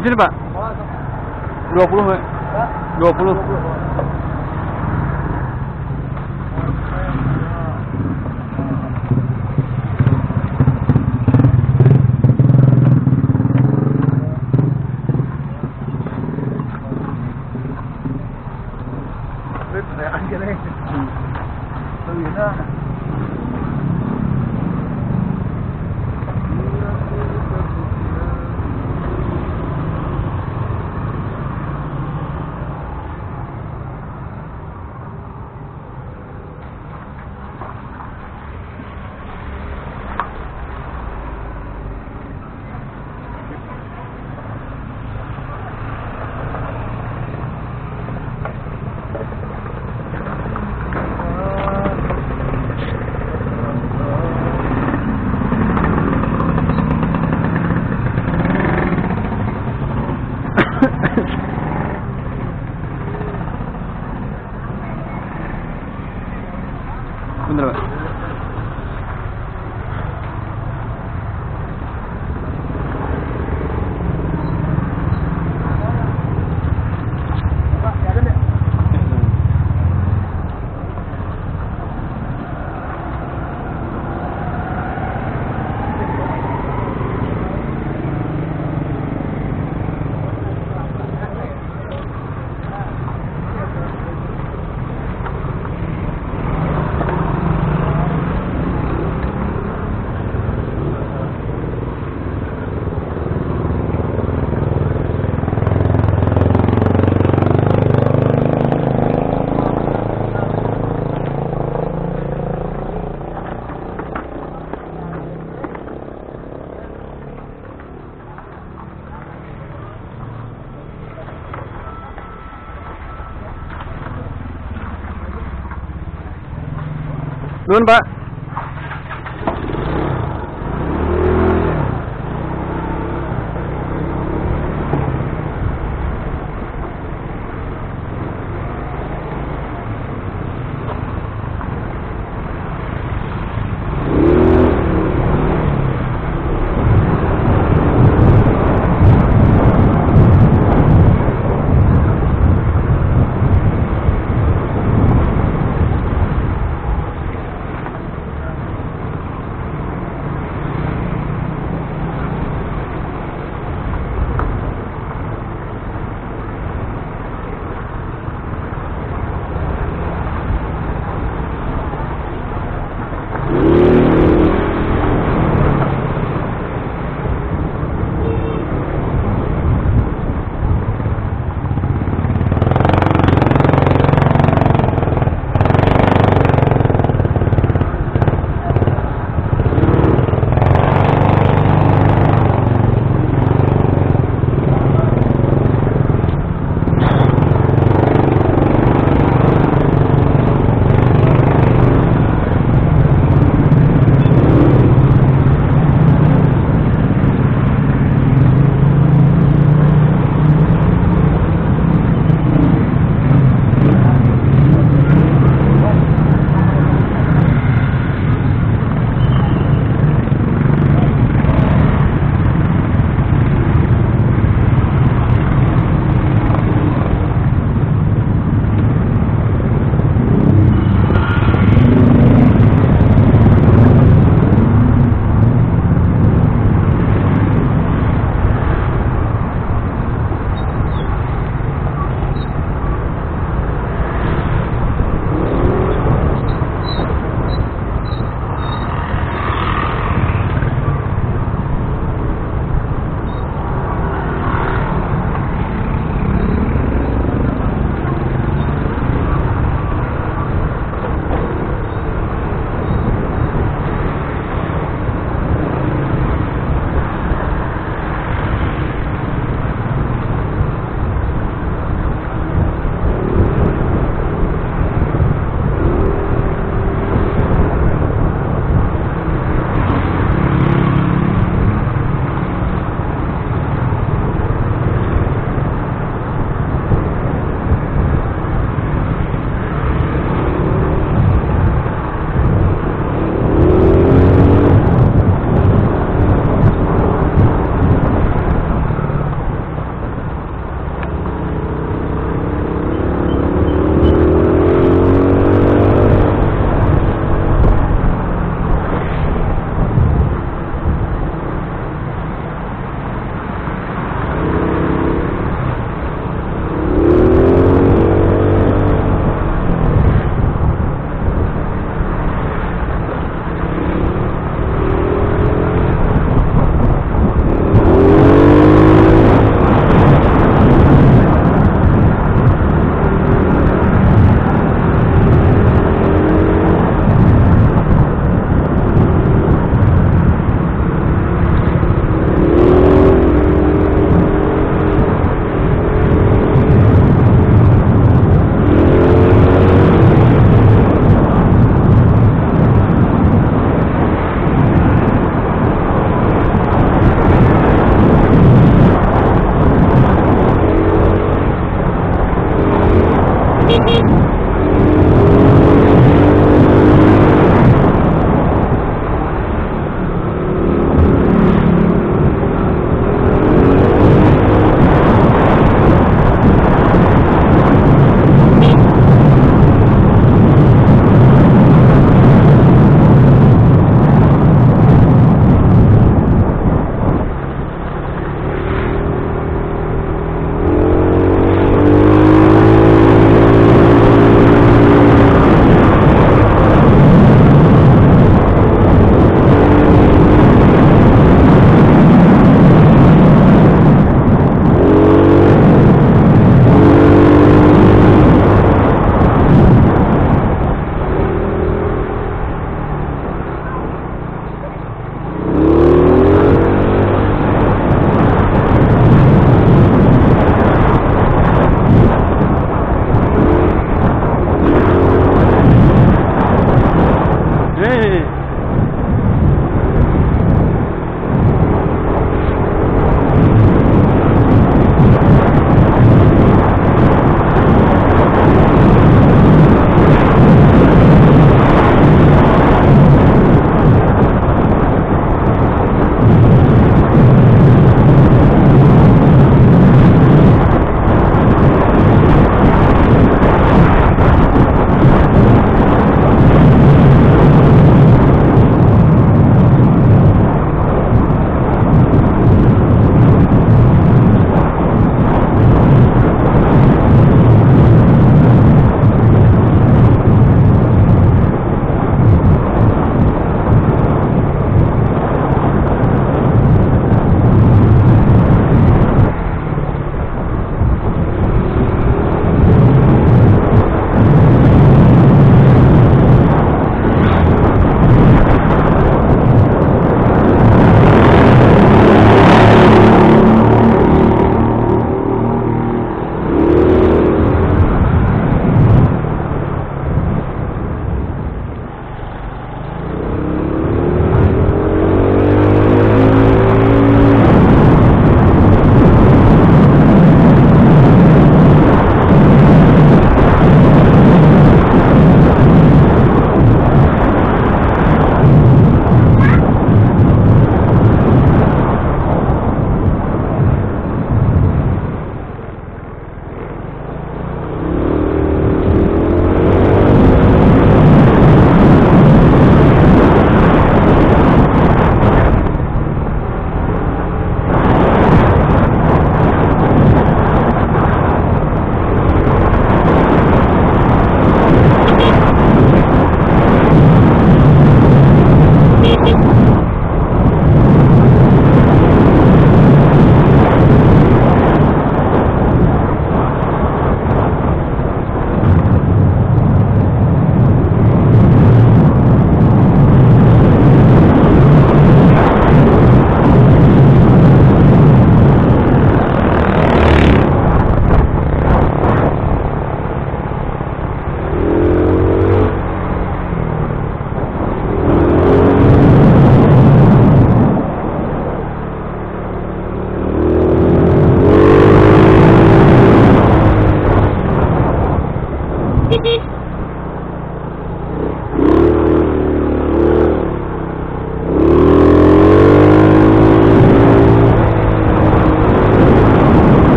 Betul pak? 20 pak. 20. 20. Turun Pak.